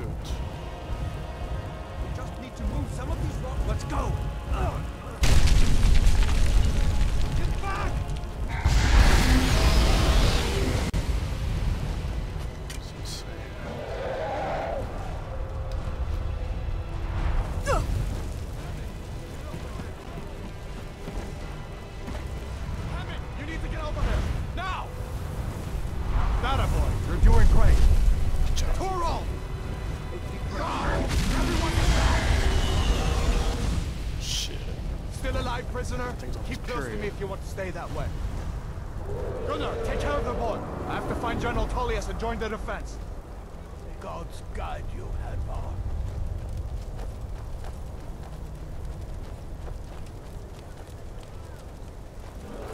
shoot. We just need to move some of these rocks. Let's go! Prisoner? Keep close to me if you want to stay that way. Gunnar, take care of the boy. I have to find General Tullius and join the defense. God's guide you, Hadvar.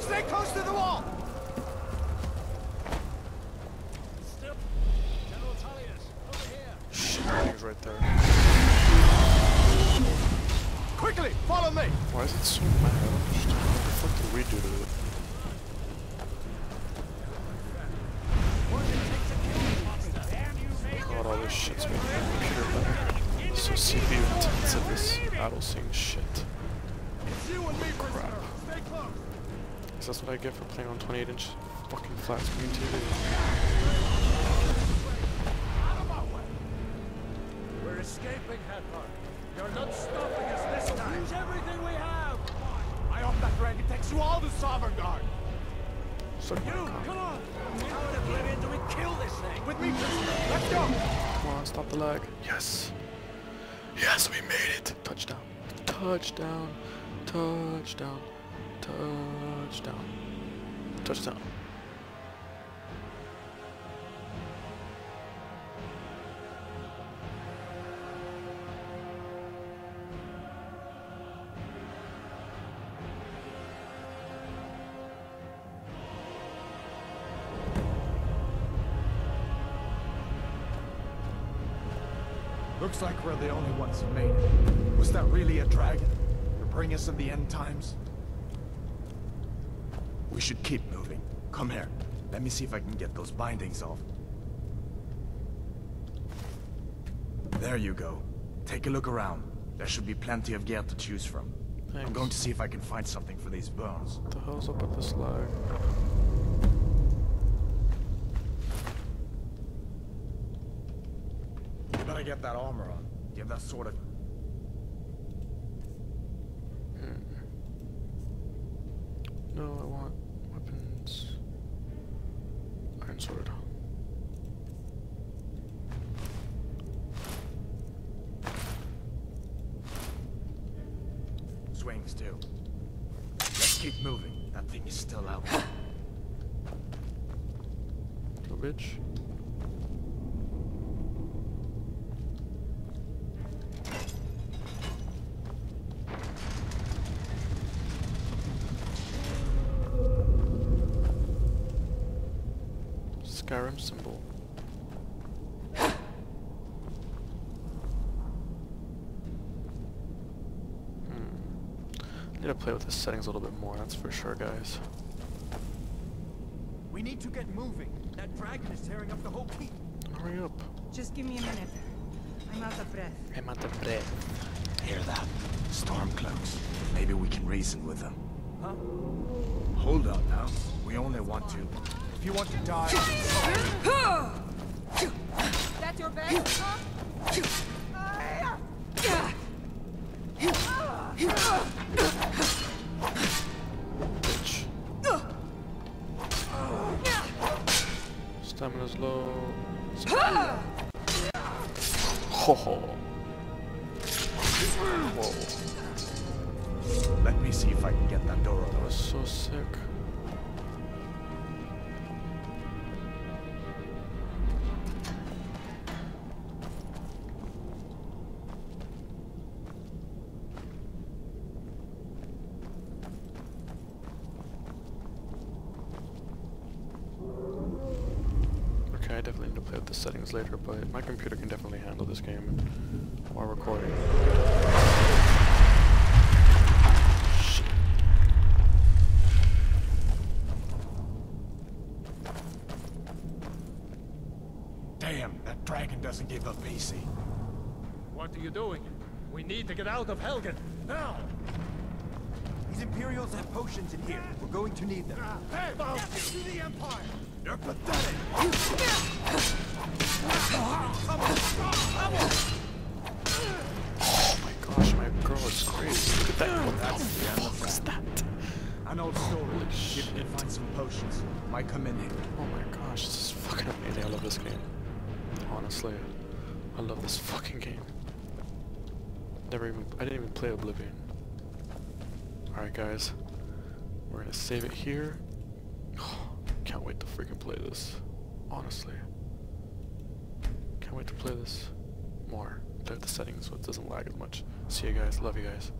Stay close to the wall! Follow me! Why is it so mad? What the fuck did we do to it? God, all this shit's making my computer better. So CPU intensive this battle scene shit. It's you and me, prisoner. Crap. Stay close. Is that's what I get for playing on 28 inch fucking flat screen TV? Out of my way. We're escaping, Hadvar. You're not stopping us this time. Use everything we have. I hope that rank takes you all to Sovngarde. Suck my You, come on. How in oblivion do we kill this thing? With me, prisoner. Let's go. Come on, stop the lag. Yes. Yes, we made it. Touchdown. Touchdown. Touchdown. Touchdown. Touchdown. Looks like we're the only ones who made it. Was that really a dragon? To bring us in the end times? We should keep moving. Come here. Let me see if I can get those bindings off. There you go. Take a look around. There should be plenty of gear to choose from. I'm going to see if I can find something for these burns. What the hell's up with this lag? You better get that armor on. Give that sort of... Hmm. No, I want weapons. Iron sword. swings too. Let's keep moving. That thing is still out. Go bitch. Skyrim symbol. Hmm. Need to play with the settings a little bit more, that's for sure, guys. We need to get moving. That dragon is tearing up the whole keep. Hurry up. Just give me a minute. I'm out of breath. I'm out of breath. Hear that? Stormcloaks. Maybe we can reason with them. Huh? Hold on now. We only want to. If you want to die, That's your bed, huh? Bitch. Stamina's low. Ho ho. Whoa. let me see if I can get that door That open. was so sick. Definitely need to play with the settings later, but my computer can definitely handle this game while recording. Shit. Damn, that dragon doesn't give up easy. What are you doing? We need to get out of Helgen, now! These Imperials have potions in here. We're going to need them. Ah, hey, bow to the Empire! You're pathetic! Oh my gosh, my girl is crazy. Look at that. That's the end of What's that. An old story. Holy See if shit. find some potions. Might come. Oh my gosh, this is fucking amazing. I love this game. Honestly, I love this fucking game. Never even, I didn't even play Oblivion. Alright guys, we're gonna save it here. Can't wait to freaking play this. Honestly. Can't wait to play this more. Play the settings so it doesn't lag as much. See you guys, love you guys.